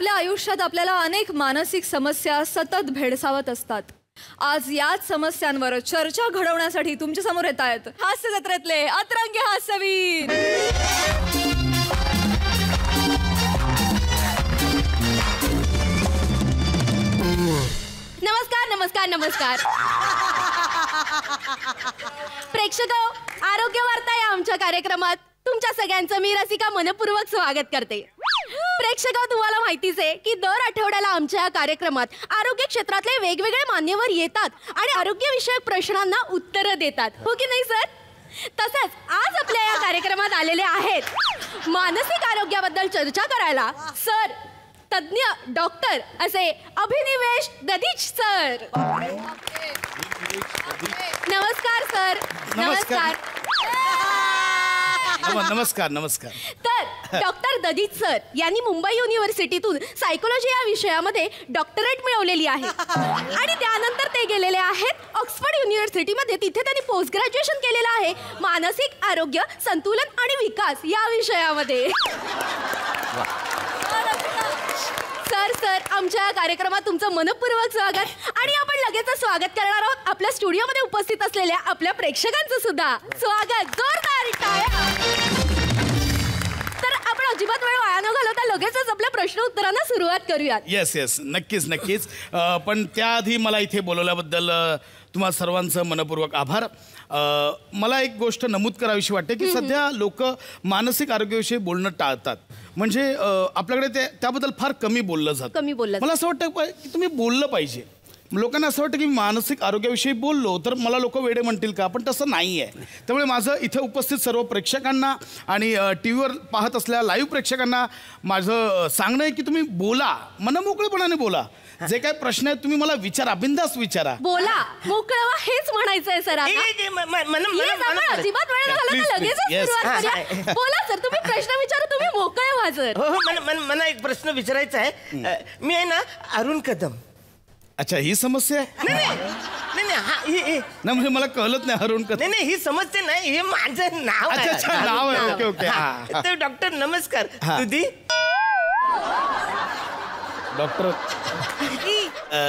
आपल्या आयुष्यात आपल्याला अनेक मानसिक समस्या सतत भेडसावत असतात. आज याच समस्यांवर चर्चा घडवण्यासाठी तुमच्यासमोर येत आहेत हास्य जत्रेतले अतरंगी हास्यवीर. नमस्कार नमस्कार नमस्कार. प्रेक्षक आरोग्य वार्ता या आमच्या कार्यक्रमात तुमच्या सगळ्यांचं मी रसिका मनपूर्वक स्वागत करते. प्रेक्षक तुम्हाला माहितीच आहे की दर आठवड्याला आमच्या या कार्यक्रमात आरोग्य क्षेत्रातले वेगवेगळे मान्यवर येतात आणि आरोग्यविषयक प्रश्नांना उत्तरं देतात. हो की नाही सर? तसंच आज आपल्या या कार्यक्रमात आलेले आहेत मानसिक आरोग्याबद्दल चर्चा करायला सर तज्ञ डॉक्टर असे अभिनिवेश ददीच सर. नमस्कार सर. नमस्कार. नम- नमस्कार नमस्कार. तर डॉक्टर ददित सर यांनी मुंबई युनिव्हर्सिटीतून सायकोलॉजी या विषयामध्ये डॉक्टरेट मिळवलेली आहे. आणि त्यानंतर ते गेलेले आहेत ऑक्सफर्ड युनिव्हर्सिटीमध्ये तिथे त्यांनी पोस्ट ग्रॅज्युएशन केलेलं आहे. मानसिक आरोग्य संतुलन आणि विकास या विषयामध्ये. सर सर आमच्या या कार्यक्रमात तुमचं मनपूर्वक स्वागत. आणि आपण लगेच स्वागत करणार आहोत आपल्या स्टुडिओमध्ये उपस्थित असलेल्या आपल्या प्रेक्षकांचं सुद्धा. स्वागत जोरदार टाळ्या. अजिबात वेळ वाया न घालवता लगेचच आपल्या प्रश्न उत्तरांना सुरुवात करूयात. येस येस नक्कीच नक्कीच. अ, पण त्याआधी मला इथे बोलवल्याबद्दल अ, तुम्हा सर्वांचं मनपूर्वक आभार. अ, मला एक गोष्ट नमूद करावीशी वाटते की सध्या लोक मानसिक आरोग्याविषयी बोलणं टाळतात. म्हणजे अ, आपल्याकडे ते त्याबद्दल फार कमी बोललं जातं. कमी बोललं मला असं वाटतं की तुम्ही बोललं पाहिजे. लोकांना असं वाटतं की मी मानसिक आरोग्याविषयी बोललो तर मला लोक वेडे म्हणतील का? पण तसं नाही आहे त्यामुळे माझं इथे उपस्थित सर्व प्रेक्षकांना आणि टी व्हीवर पाहत असलेल्या लाईव्ह प्रेक्षकांना माझं सांगणं आहे की तुम्ही बोला. मनमोकळेपणाने बोला. जे काय प्रश्न आहेत तुम्ही मला विचारा बिंदास विचारा. बोला. मोकळवा हेच म्हणायचंय सर ए, ए, ए, म- म- मन- मन- आपण मन- अजिबात वेळ न Yeah, please, घालवता please. लगेचच Yes. सुरुवात हा, करूया हा. बोला सर तुम्ही प्रश्न विचारा तुम्ही मोकळे व्हा सर. हो हो मला एक प्रश्न विचारायचा आहे. मी आहे ना अरुण कदम. अच्छा ही समस्या आहे नाही नाही नाही नाही हा ही- ही- नाही म्हणजे मला कळत नाही हरून का नाही नाही ही समजते नाही हे माझं नाव आहे. अच्छा, अच्छा, नाव आहे. Okay, okay. हा. हा, हा. तर डॉक्टर नमस्कार हा. तुझी डॉक्टर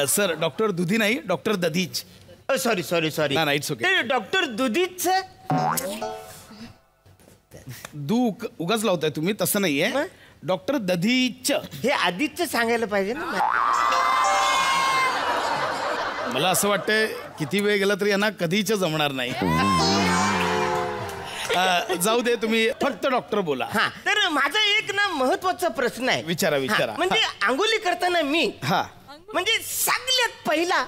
सर डॉक्टर दुधी नाही doctor Dadhich sorry sorry sorry नाही, नाही, it's okay. डॉक्टर दुधीच दू उग- उगाच लावताय तुम्ही तसं नाहीये मग? डॉक्टर दधीच हे आधीच सांगायला पाहिजे ना मला असं वाटतंय किती वेळ गेला तरी यांना कधीच जमणार नाही. अ, जाऊ दे तुम्ही फक्त डॉक्टर बोला. हा तर माझा एक ना महत्त्वाचा प्रश्न आहे. विचारा, विचारा. हा, म्हणजे आंघोळी करताना मी हा. म्हणजे सगळ्यात पहिला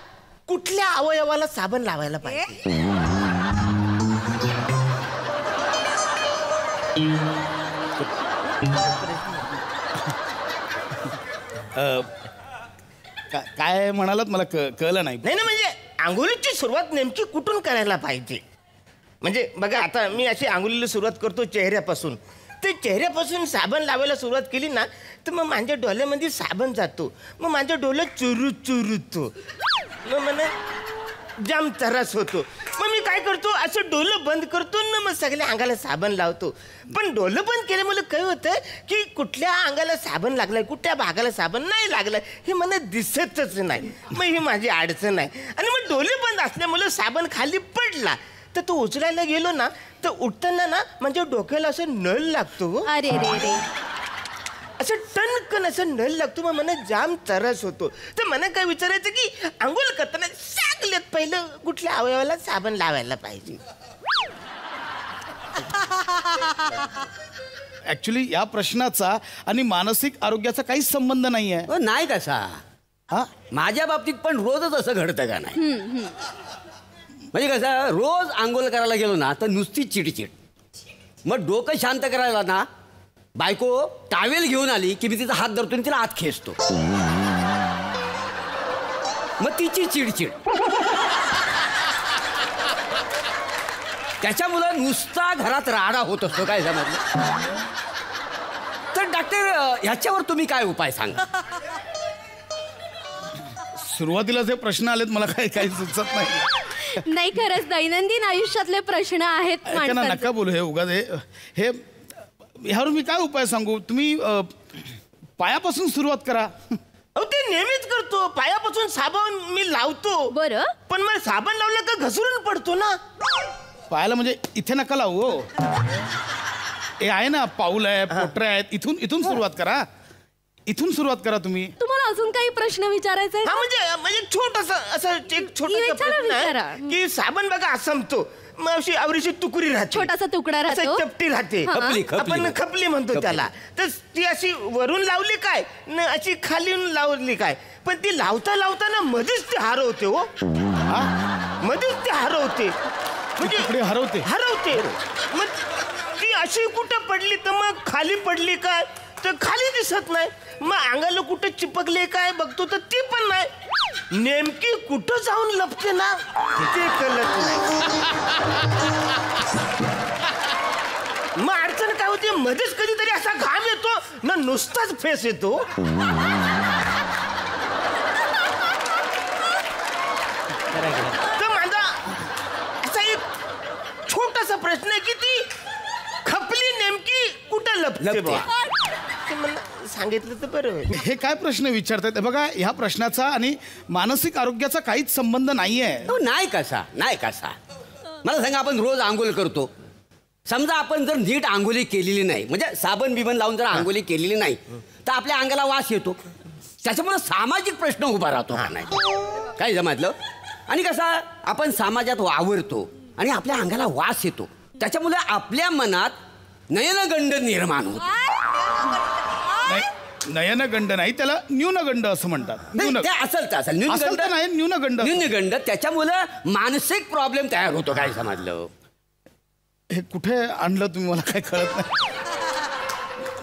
कुठल्या अवयवाला साबण लावायला पाहिजे? का- काय म्हणालात मला क- कळलं नाही. नाही ना म्हणजे आंघोळीची सुरुवात नेमकी कुठून करायला पाहिजे? म्हणजे बघा आता मी अशी आंघोळीला सुरुवात करतो चेहऱ्यापासून. ते चेहऱ्यापासून साबण लावायला सुरुवात केली ना तर मग माझ्या डोळ्यामध्ये साबण जातो. मग माझ्या डोळ्यात चुरू चुरुतो. मग मला जाम त्रास होतो. मग काय करतो? असं डोलं बंद करतो ना मग सगळ्या अंगाला साबण लावतो. पण डोलं बंद केल्यामुळे काय होतं की कुठल्या अंगाला साबण लागलाय कुठल्या भागाला साबण नाही लागलाय हे मला दिसतच नाही. मग ही माझी अडचण आहे. आणि मग डोले बंद असल्यामुळे साबण खाली पडला. तर तो उचलायला गेलो ना तर उठताना ना म्हणजे डोक्याला असं नळ लागतो. अरे रे रे. असं टणकन असं नळ लागतो मग मला जाम त्रास होतो. तर मला काय विचारायचं की आंघोळ करताना सगळ्यात पहिलं कुठल्या अवयवाला साबण लावायला पाहिजे? ऍक्च्युली या प्रश्नाचा आणि मानसिक आरोग्याचा काहीच संबंध नाही आहे हो, नाही कसा? हा? माझ्या बाबतीत पण रोजच असं घडतं का नाही? म्हणजे कसं रोज आंघोळ करायला गेलो ना तर नुसती चिडचिड. मग डोकं शांत करायला ना बायको टावेल घेऊन आली की मी तिचा हात धरतो तिला आत खेचतो. मग तिची चिडचिड. त्याच्यामुळं नुसता घरात राडा होत असतो काय समजलं? तर डॉक्टर ह्याच्यावर तुम्ही काय उपाय सांगा? सुरुवातीला जे प्रश्न आलेत मला काही काही सुचत नाही. नाही खरंच दैनंदिन आयुष्यातले प्रश्न आहेत. नका बोलू. हे उगाच हे हे ह्यावर मी काय उपाय सांगू? तुम्ही अ, पायापासून सुरुवात करा. अहो ते नेहमीच करतो. पायापासून साबण मी लावतो. बरं. पण मग साबण लावलं का घसरून पडतो ना? पायाला म्हणजे इथे नका लावू हो. हे आहे ना पाऊल आहे पोटरे आहेत. इथून इथून सुरुवात करा. इथून सुरुवात करा तुम्ही. तुम्हाला अजून काही प्रश्न विचारायचे आहेत? हा म्हणजे म्हणजे छोटस असं एक छोटस विचारा, विचारा. की साबण बघा असमतो मग अशी आवरीची तुकडी राहते. छोटासा तुकडा राहतो. चपटी राहते. हा. खपली. आपण खपली म्हणतो खपली. त्याला. तर ती अशी वरून लावली काय? न अशी खाली लावली काय? पण ती लावता लावताना मध्येच ती हरवते हो? मध्येच ती हरवते. म्हणजे तुकडे हरवते. हरवते. मग ती अशी कुठं पडली तर मग खाली पडली काय? तर खाली दिसत नाही. मग अंगाला कुठं चिपकले काय? बघतो तर ती पण नाही. नेमकी कुठं जाऊन लपते ना? ते कळत नाही. मग अडचण काय होते? मध्येच कधीतरी असा घाम येतो ना नुसताच फेस येतो. तर माझा असा एक छोटासा प्रश्न आहे की ती खपली नेमकी कुठं लपते लपते. सांगितलं तर बरं होईल. हे काय प्रश्न विचारतायत? हे बघा ह्या प्रश्नाचा आणि मानसिक आरोग्याचा काहीच संबंध नाहीये. तो नाही कसा? नाही कसा? मला सांगा आपण रोज आंघोळ करतो. समजा आपण जर नीट आंघोळी केलेली नाही म्हणजे साबण बिबन लावून जर आंघोळी केलेली नाही तर आपल्या अंगाला वास येतो. त्याच्यामुळे सामाजिक प्रश्न उभा राहतो का नाही? काय समजलं? आणि कसा? आपण समाजात वावरतो आणि आपल्या अंगाला वास येतो. त्याच्यामुळे आपल्या मनात नयनगंड निर्माण होतो. नाही, नयनगंड नाही त्याला न्यूनगंड असं म्हणतात. न्यून ते असेल तर असेल असेल तर नाही न्यूनगंड न्यूनगंड त्याच्यामुळं मानसिक प्रॉब्लेम तयार होतो काय समजलं? हे कुठे आणलं तुम्ही मला काय कळत नाही.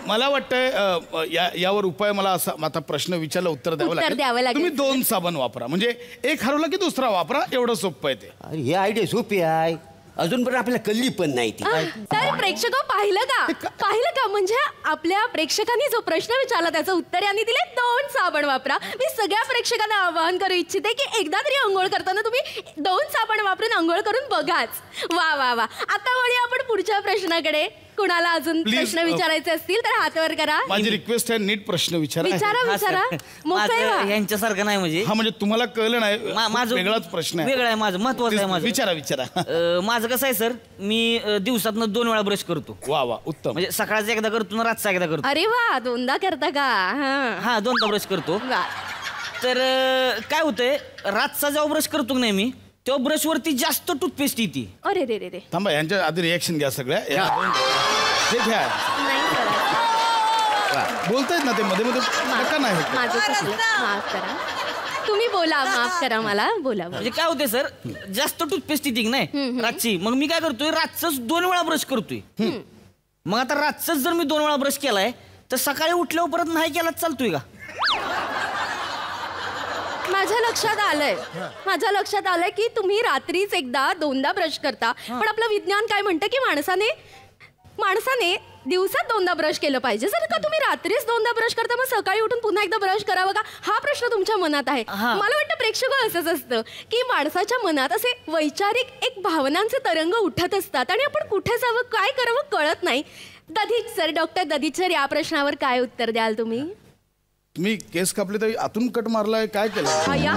मला वाटतंय अ, या यावर उपाय मला असा आता प्रश्न विचारला उत्तर द्यावं उत्तर द्यावं लागेल. तुम्ही दोन साबण वापरा. म्हणजे एक हरवला की दुसरा वापरा एवढं सोपं आहे ते. अरे हे आयडिया सोपी आहे. अजून पण आपल्याला कल्ली पण नाही ती. तर प्रेक्षक पाहिलं का? पाहिलं का? म्हणजे आपल्या प्रेक्षकांनी जो प्रश्न विचारला त्याचं उत्तर यांनी दिले. दोन साबण वापरा. मी सगळ्या प्रेक्षकांना आवाहन करू इच्छिते की एकदा तरी आंघोळ करताना तुम्ही दोन साबण वापरून आंघोळ करून बघाच. वा वा वा. आता वळूया आपण पुढच्या प्रश्नाकडे. कुणाला अजून Please, प्रश्न अ, विचारायचे असतील तर हात वर करा. माझी रिक्वेस्ट आहे नीट प्रश्न विचारा. विचारा विचारा. मोकळे माझं व्हा. यांच्यासारखं नाही म्हणजे. हा म्हणजे तुम्हाला कळलं नाही माझं वेगळाच प्रश्न आहे. वेगळं आहे माझं महत्वाचं आहे माझं. विचारा विचारा. अं, माझं कसं आहे सर मी दिवसातनं दोन वेळा ब्रश करतो. वा वा उत्तम. म्हणजे सकाळचा एकदा करतो ना रातचा एकदा करतो. अरे वा दोनदा करता का? हा. हा दोनदा ब्रश करतो. वा. तर अं, काय होतंय रातचा जेव्हा ब्रश करतो की नाही मी तेव्हा ब्रशवरती जास्त टूथपेस्ट येते. अरे रे रे रे. थांबा यांच्या आधी रिएक्शन घ्या सगळ्या. या. दोन- हे घ्या. नाही करायचं. बोलतायत ना ते मध्ये मध्ये. नका नाही हे. माझं चुकलं माफ करा. तुम्ही बोला माफ करा मला. बोला बोला. म्हणजे काय होते सर? जास्त टूथपेस्ट येते की नाही? रातची. मग मी काय करतोय रातच दोन वेळा ब्रश करतोय. मग आता रातच जर मी दोन वेळा ब्रश केलाय तर सकाळी उठल्यावर परत नाही केला तर चालतोय का? माझ्या लक्षात आलंय. माझ्या लक्षात आलंय की तुम्ही रात्रीच एकदा दोनदा ब्रश करता. पण आपलं विज्ञान काय म्हणतं की माणसाने माणसाने दिवसात दोनदा ब्रश केलं पाहिजे. जर का तुम्ही रात्रीच दोनदा ब्रश करता मग सकाळी उठून पुन्हा एकदा ब्रश करावं का? हा प्रश्न तुमच्या मनात आहे. मला वाटतं प्रेक्षक असंच असतं की माणसाच्या मनात असे वैचारिक एक भावनांचे तरंग उठत असतात आणि आपण कुठे जावं काय करावं कळत नाही. Dadhich sir doctor Dadhich sir या प्रश्नावर काय उत्तर द्याल तुम्ही? तुम्ही केस कापले तरी आतून कट मारलाय काय केलं अय्या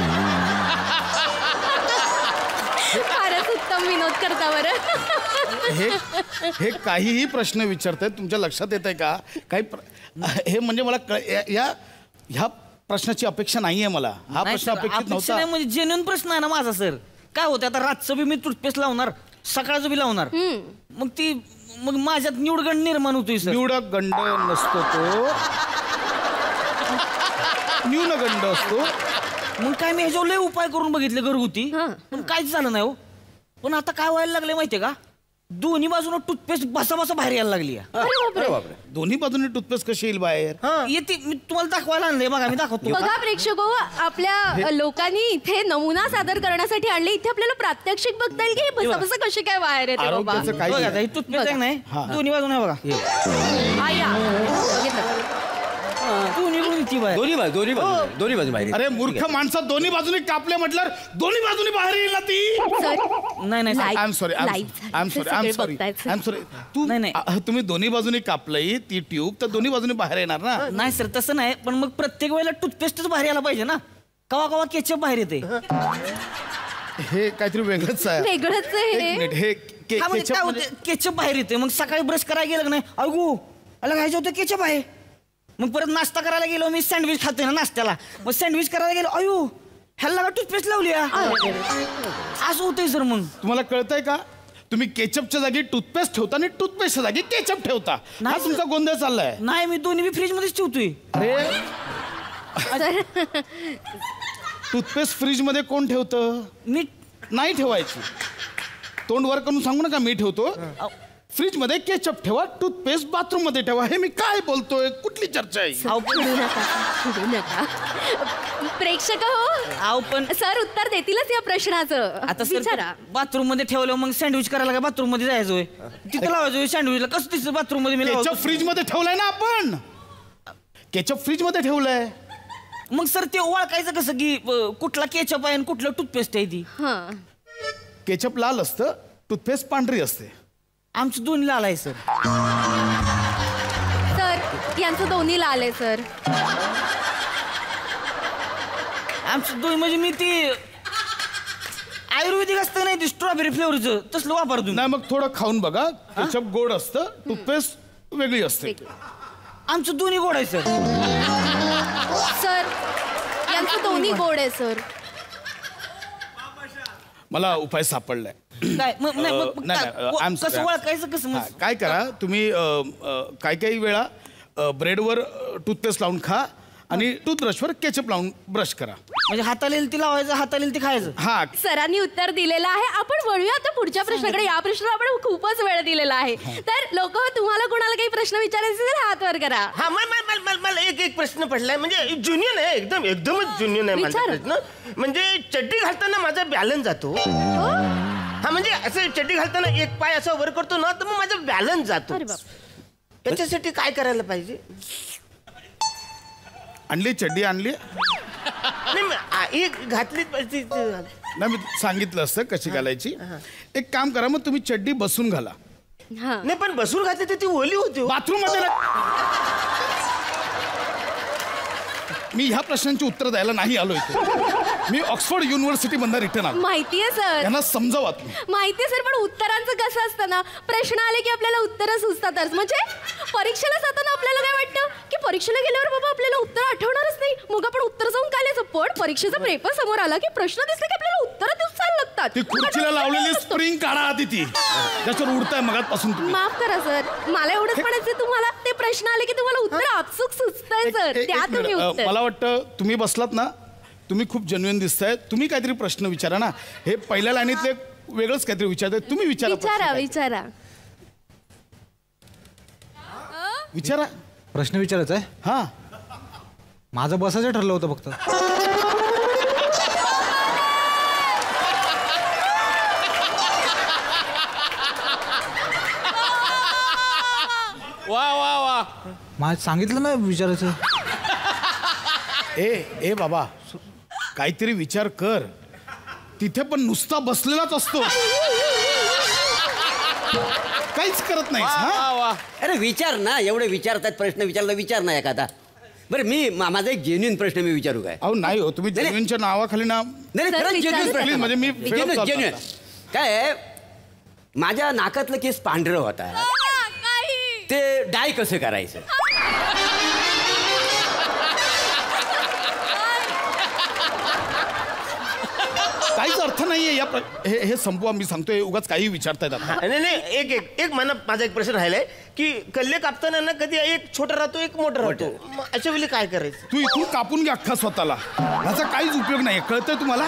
फारच उत्तम विनोद करता बरं. हे हे काहीही प्रश्न विचारतायत तुमच्या लक्षात येत आहे का? काही प्र- हे म्हणजे मला कळ- या- या ह्या प्रश्नाची अपेक्षा नाहीये मला. हा नाही प्रश्न अपेक्षित अपेक्षा नव्हता. नाही म्हणजे जेन्युन प्रश्न आहे ना माझा सर. काय होतं आता रातचं बी मी टूथपेस्ट लावणार सकाळचं बी लावणार. मग ती मग माझ्यात निवडगण निर्माण होतोय सर. निवडक गंड नसतो तो. न्यूनगंड असतो. मग काय मी ह्याच्यावर लय उपाय करून बघितले घरगुती. हा. पण काहीच झालं नाही हो. पण आता काय व्हायला लागले माहितीये का? दोन्ही बाजूनं टूथपेस्ट बसा बसा बाहेर यायला लागली आहे. दोन्ही बाजूने टूथपेस्ट कशी येईल बाहेर? येते. मी तुम्हाला दाखवायला आणले बघा मी दाखवतो. बघा प्रेक्षक हो, आपल्या लोकांनी इथे नमुना सादर करण्यासाठी आणले. इथे आपल्याला प्रात्यक्षिक बघता येईल की हे बसा बसा कशी काय बाहेर येते बाबा? आरोग्याचं काही बघा आता हे टूथपेस्ट आहे नाही दोन्ही बाजून आहे बघा. आया. बघितलं. दोन्ही बाहेर. दोन्ही बाजू दोन्ही बाजू दोन्ही बाजू बाहेर अरे मूर्ख माणसं दोन्ही बाजूने कापले म्हटल्यावर दोन्ही बाजूने बाहेर येईल ना ती? सर नाही नाही I am sorry I. Am sorry I am sorry. I am sorry तू नाही, नाही. तुम्ही दोन्ही बाजूने कापलंय ती ट्यूब तर दोन्ही बाजूने बाहेर येणार ना? नाही सर तसं नाही पण मग प्रत्येक वेळेला टूथपेस्टच बाहेर यायला पाहिजे ना? कवा कवा केचप बाहेर येते. हे काहीतरी वेगळंच आहे. वेगळंच आहे एक हे. हे हा म्हणजे होते? केचप बाहेर येते. मग सकाळी ब्रश करायला गेलं का नाही? अगो अला घ्यायचं होतं केचप आहे. मग परत नाश्ता करायला गेलो मी सँडविच खातोय ना नाश्त्याला. मग सँडविच करायला गेलो अयो ह्याला का टूथपेस्ट लावली? असं होतंय सर मग. तुम्हाला कळतंय का? तुम्ही केचपच्या जागी टूथपेस्ट ठेवता आणि टूथपेस्टच्या जागी केचप ठेवता. हा नाही, तुमचा गोंधळ चाललाय. नाही मी दोन्ही फ्रीज मध्येच ठेवतोय. अरे. टूथपेस्ट फ्रीजमध्ये कोण ठेवतं? मी नाही ठेवायची. तोंड वर करून सांगू नका मी ठेवतो. फ्रीज मध्ये केचप ठेवा टूथपेस्ट बाथरूममध्ये ठेवा. हे मी काय बोलतोय? कुठली चर्चा आहे? अहो, चिडू नका चिडू नका. प्रेक्षक हो. अहो पण सर उत्तर देतीलच या प्रश्नाचं. आता विचारा सर बाथरूममध्ये ठेवलं मग सँडविच करायला काय बाथरूममध्ये जायचोय? तिथं लावायचोय सँडविचला. कसं तिथं बाथरूममध्ये मी केचप लावायचो? फ्रीजमध्ये ठेवलंय ना आपण. केचप फ्रीजमध्ये ठेवलंय. मग सर ते ओळखायचं कसं की अं, कुठला केचप आहे आणि कुठलं टूथपेस्ट आहे ती? हा. केचप लाल असतं टूथपेस्ट पांढरी असते. आमचं दोन्ही लाल आहे सर. सर यांचं दोन्ही लाल आहे सर. आमचं दोन्ही म्हणजे मी ती आयुर्वेदिक असतं नाही ते स्ट्रॉबेरी फ्लेवरचं तसलं वापरतो नाही मग थोडं खाऊन बघा. केचप गोड असतं टूथपेस्ट वेगळी असते. आमचं दोन्ही गोड आहे सर. सर यांचं दोन्ही गोड आहे सर. मला उपाय सापडलाय. काय मग नाही मग- अं, मग नाही, काय- नाही, अं, I'm कसं sorry. ओळखायचं कसं हा, मग काय करा तुम्ही अं, अं, काही काही वेळा अं, ब्रेडवर टूथपेस्ट लावून खा आणि टूथब्रशवर केचप लावून ब्रश करा. म्हणजे हाताला येईल ती लावायचं हाताला येईल ती खायचं. हा. सरांनी उत्तर दिलेलं आहे. आपण वळूया आता पुढच्या प्रश्नाकडे. या प्रश्नाला आपण खूपच वेळ दिलेला आहे. तर लोक तुम्हाला कोणाला काही प्रश्न विचारायचे तर हात वर करा. हा मला मला- मला मला- मला एक एक प्रश्न पडलाय. म्हणजे जुनियन आहे एकदम एकदमच जुनियन आहे माझा विचार. प्रश्न. म्हणजे चड्डी घालताना माझा बॅलन्स जातो. हा. म्हणजे असं चड्डी घालताना एक पाय असा वर करतो ना तर मग माझा बॅलन्स जातो. अरे बाप. त्याच्यासाठी काय करायला पाहिजे? आणली चड्डी आणली? नाही मग आ- एक घातलीच पाहिजे ती- नाही मी सांगितलं असतं कशी घालायची. एक काम करा मग तुम्ही चड्डी बसून घाला. हा. नाही पण बसून घातली तर ती ओली होती हो. बाथरूममध्ये ना- मी ह्या प्रश्नांची उत्तर द्यायला नाही आलो इथे. मी ऑक्सफोर्ड युनिव्हर्सिटी मधनं रिटर्न आलो माहितीये सर. यांना समजावा तुम्ही माहितीये सर पण उत्तरांचं कसं असतं ना? प्रश्न आले की आपल्याला उत्तरं सुचतातच. म्हणजे परीक्षेला जाताना आपल्याला काय वाटतं? परीक्षेला गेल्यावर बाबा आपल्याला उत्तर आठवणारच नाही. मग आपण उत्तर जाऊन काय लिहायचं? पण परीक्षेचा पेपर समोर आला की प्रश्न दिसले की आपल्याला उत्तरं दिसायला लागतात. ती खुर्चीला लावलेली स्प्रिंग काढा आधी ती. त्याच्यावर उडताय मगातपासून तुम्ही. माफ करा सर. मला एवढंच म्हणायचं तुम्हाला. ते प्रश्न आले की तुम्हाला उत्तर आपसुक सुचतंय सर. एक तुम्ही उत्तर. मला वाटतं तुम्ही बसलात ना तुम्ही खूप जेन्युइन दिसताय. तुम्ही काहीतरी प्रश्न विचारा ना. हे पहिल्या लाईनीतले वेगळंच काहीतरी विचारताय. तुम्ही विचारा विचारा. विचारा. विचारा. प्रश्न विचारायचा आहे? हा. माझं बसायचं ठरलं होतं फक्त. वा वा वा. मला सांगितलं ना विचारायचं. ए ए बाबा काहीतरी विचार कर. तिथे पण नुसता बसलेलाच असतो. काहीच करत नाहीस वा हा वा वा अरे विचार ना एवढे विचारतात प्रश्न विचारला विचार ना एखादा बरं मी मा- माझा एक जेन्युन प्रश्न मी विचारू काय अहो नाही हो तुम्ही नाही, नाही. जेन्युइनच्या नावाखाली ना नाही सर, खरंच विचारू genuine द्या. प्रश्न. म्हणजे मी Genuine, झालो genuine. काय आहे, माझ्या नाकातलं केस पांढरं होता ते डाय कसं करायचं नाहीये या प्र- हे हे संपवा मी सांगतोय उगाच काही विचारतायत आता नाही. नाही एक एक एक मना माझा एक प्रश्न राहिलाय की कल्ले कापताना ना कधी एक छोटा राहतो एक मोठा राहतो? मग अशा वेळी काय करायचं? तू इथून कापून घे अख्खा स्वतःला. ह्याचा काहीच उपयोग नाही कळतंय तुम्हाला?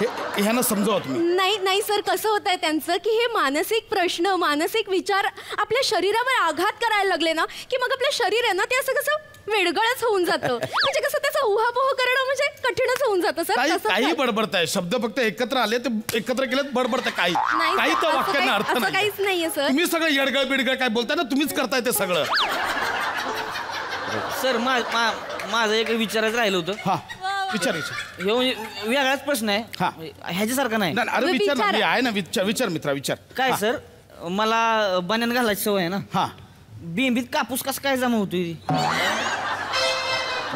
हे ह्यानं समजावा तुम्ही नाही नाही सर कसं होत आहे त्यांचं की हे मानसिक प्रश्न मानसिक विचार आपल्या शरीरावर आघात करायला लागले ना की मग आपलं शरीर आहे ना ते असं कसं वेडगळच होऊन जातं. म्हणजे कसं त्याचा उहापोह करणं म्हणजे कठीणच होऊन जातं सर. काही काही आहे. बडबडताय. शब्द फक्त एकत्र आले ते एकत्र केलेत बडबडताय काही नाही, काही सर, त्या असं वाक्यांना काही- अर्थ असं नाही काहीच नाहीये, सर. तुम्ही सगळं येडगळ बिडगळ काय बोलताय ना तुम्हीच करताय ते सगळं. सर मा- मा- माझं एक विचारायचं राहिलं होतं. हा. विचार विचार. हे म्हणजे वेगळाच प्रश्न हा. आहे ह्याच्यासारखा नाही नाही, अरे तुम्ही विचार ना विचारा. मी आहे ना विचार विचार मित्रा विचार. काय हा, सर? मला बन्यान घालायची सवय आहे ना. हा. बिंबीत कापूस कसं काय जमा होतोय?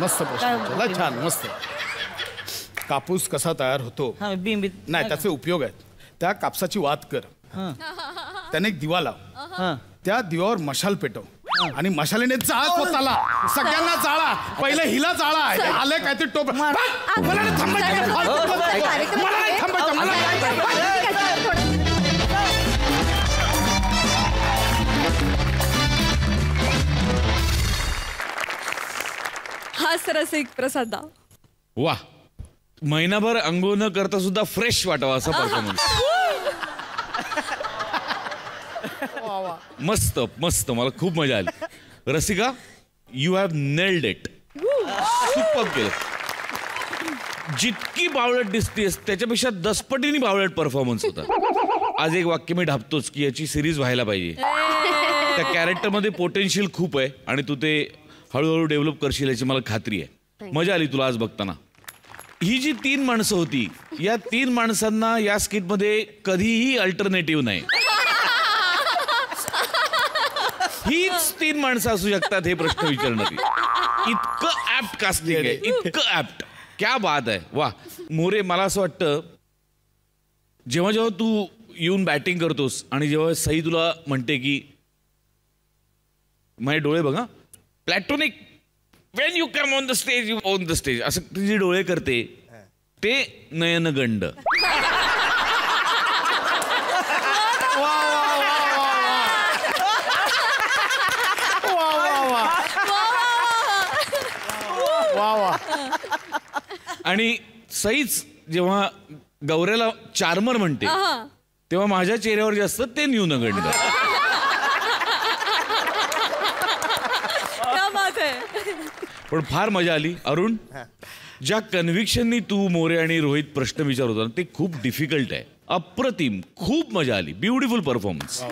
मस्त प्रश्न विचारला. छान मस्त कापूस कसा तयार होतो हा बिंबीत नाही त्याचे उपयोग आहेत त्या कापसाची वात कर हा. त्याने एक दिवा लाव हा त्या दिव्यावर मशाल पेटव आणि मशालीने जाळ स्वतःला सगळ्यांना जाळा पहिले हिला जाळा हे आलंय काय ते टोप मला नाही थांबायचं मला रसिक प्रसादा वा. महिनाभर अंघोळ न करता सुद्धा फ्रेश वाटावा असा परफॉर्मन्स मस्त मस्त. मला खूप मजा आली. Rasika you have nailed it super केलं. जितकी बावळट दिसतेस त्याच्यापेक्षा दसपटीने बावळट परफॉर्मन्स होता. आज एक वाक्य मी ढापतोच की याची सिरीज व्हायला पाहिजे. त्या कॅरेक्टरमध्ये पोटेन्शियल खूप आहे आणि तू ते हळूहळू डेव्हलप करशील याची मला खात्री आहे. मजा आली तुला आज बघताना. ही जी तीन माणसं होती या तीन माणसांना या स्किटमध्ये कधीही अल्टरनेटिव्ह नाही. हीच तीन माणसं असू शकतात हे प्रश्न विचारणारी. इतकं ऍप्ट कास्टिंग आहे इतकं ऍप्ट क्या बात आहे. वा मोरे मला असं वाटतं जेव्हा जेव्हा तू येऊन बॅटिंग करतोस आणि जेव्हा सई तुला म्हणते की माझे डोळे बघा platonic when you come on the stage you on the stage असं ती जी डोळे करते. ते नयनगंड. वा वा आणि सईच जेव्हा गौऱ्याला चार्मर म्हणते तेव्हा माझ्या चेहऱ्यावर जे असतं ते न्यूनगंड क्या बात आहे पण फार मजा आली. अरुण ज्या कन्व्हिक्शननी तू मोरे आणि रोहित प्रश्न विचारत होता ना, ते खूप डिफिकल्ट आहे. अप्रतिम. खूप मजा आली. Beautiful performance